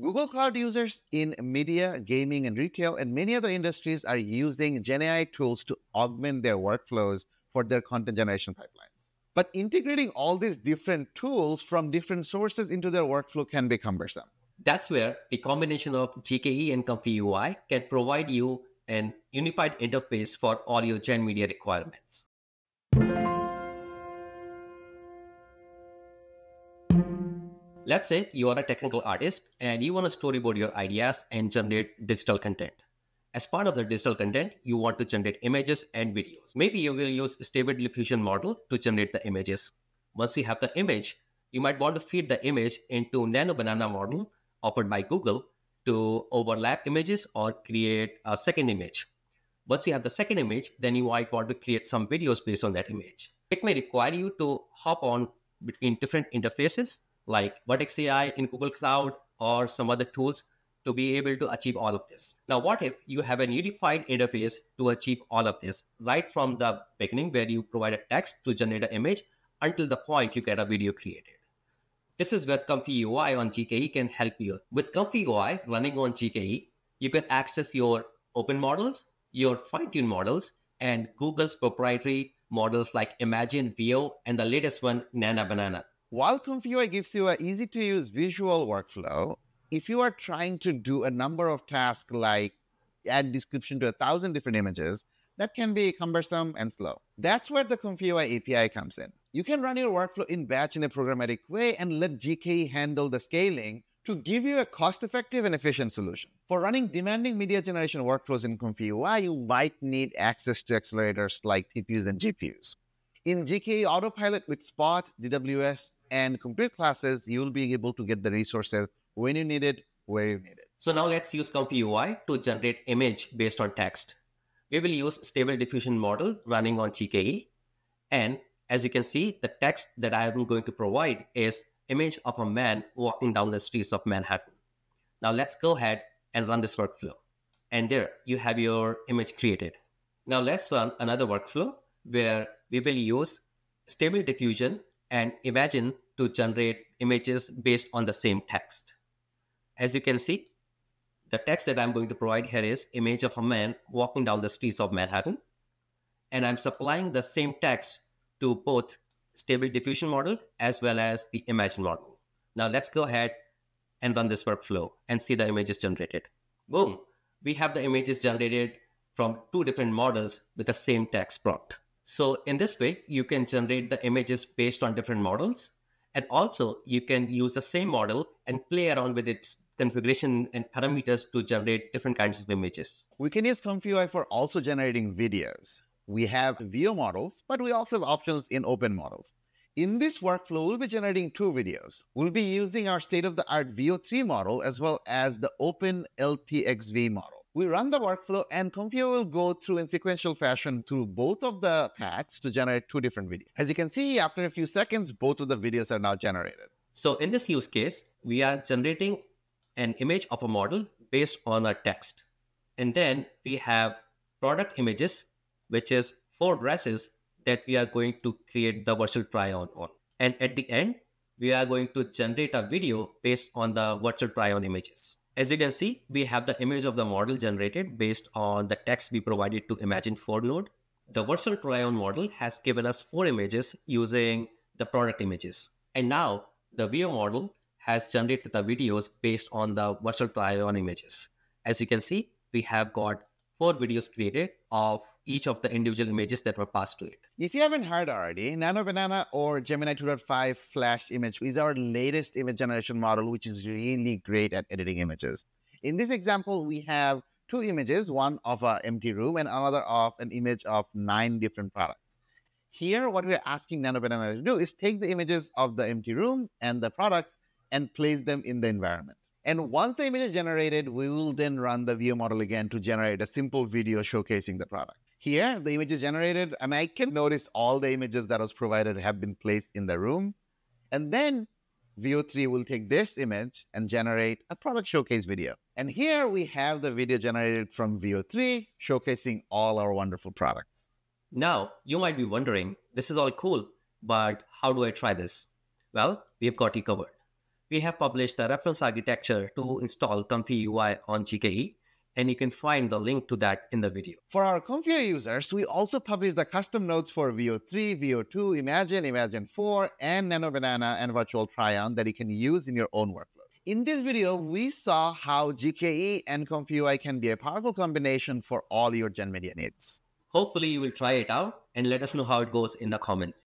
Google Cloud users in media, gaming, and retail, and many other industries are using GenAI tools to augment their workflows for their content generation pipelines. But integrating all these different tools from different sources into their workflow can be cumbersome. That's where a combination of GKE and Comfy UI can provide you an unified interface for all your Gen Media requirements. Let's say you are a technical artist and you want to storyboard your ideas and generate digital content. As part of the digital content, you want to generate images and videos. Maybe you will use stable diffusion model to generate the images. Once you have the image, you might want to feed the image into Nano Banana model offered by Google to overlap images or create a second image. Once you have the second image, then you might want to create some videos based on that image. It may require you to hop on between different interfaces like Vertex AI in Google Cloud or some other tools to be able to achieve all of this. Now, what if you have a unified interface to achieve all of this right from the beginning where you provide a text to generate an image until the point you get a video created? This is where Comfy UI on GKE can help you. With Comfy UI running on GKE, you can access your open models, your fine-tuned models, and Google's proprietary models like Imagen, Veo, and the latest one, Nano Banana. While ComfyUI gives you an easy to use visual workflow, if you are trying to do a number of tasks like add description to a thousand different images, that can be cumbersome and slow. That's where the ComfyUI API comes in. You can run your workflow in batch in a programmatic way and let GKE handle the scaling to give you a cost-effective and efficient solution. For running demanding media generation workflows in ComfyUI, you might need access to accelerators like TPUs and GPUs. In GKE Autopilot with Spot, DWS, and compute classes, you'll be able to get the resources when you need it, where you need it. So now let's use Comfy UI to generate image based on text. We will use stable diffusion model running on GKE. And as you can see, the text that I am going to provide is image of a man walking down the streets of Manhattan. Now let's go ahead and run this workflow. And there you have your image created. Now let's run another workflow where we will use stable diffusion and Imagen to generate images based on the same text. As you can see, the text that I'm going to provide here is image of a man walking down the streets of Manhattan. And I'm supplying the same text to both stable diffusion model as well as the Imagen model. Now let's go ahead and run this workflow and see the images generated. Boom, we have the images generated from two different models with the same text prompt. So in this way, you can generate the images based on different models. And also you can use the same model and play around with its configuration and parameters to generate different kinds of images. We can use ComfyUI for also generating videos. We have Veo models, but we also have options in open models. In this workflow, we'll be generating two videos. We'll be using our state-of-the-art Veo3 model as well as the Open LTXV model we run the workflow and ComfyUI will go through in sequential fashion through both of the paths to generate two different videos. As you can see, after a few seconds, both of the videos are now generated. So in this use case, we are generating an image of a model based on a text. And then we have product images, which is four dresses that we are going to create the virtual try on. And at the end, we are going to generate a video based on the virtual try on images. As you can see, we have the image of the model generated based on the text we provided to Imagen4 node. The virtual try-on model has given us four images using the product images. And now the Veo model has generated the videos based on the virtual try-on images. As you can see, we have got four videos created of each of the individual images that were passed to it. If you haven't heard already, Nano Banana or Gemini 2.5 Flash Image is our latest image generation model, which is really great at editing images. In this example, we have two images, one of an empty room and another of an image of nine different products. Here, what we're asking Nano Banana to do is take the images of the empty room and the products and place them in the environment. And once the image is generated, we will then run the Veo model again to generate a simple video showcasing the product. Here, the image is generated, and I can notice all the images that was provided have been placed in the room. And then Veo 3 will take this image and generate a product showcase video. And here we have the video generated from Veo 3 showcasing all our wonderful products. Now, you might be wondering, this is all cool, but how do I try this? Well, we have got you covered. We have published the reference architecture to mm-hmm. install Comfy UI on GKE, and you can find the link to that in the video. For our Comfy users, we also published the custom nodes for Veo 3, Veo 2, Imagen, Imagen 4, and Nano Banana and Virtual Try-On that you can use in your own workflow. In this video, we saw how GKE and Comfy UI can be a powerful combination for all your Gen Media needs. Hopefully you will try it out and let us know how it goes in the comments.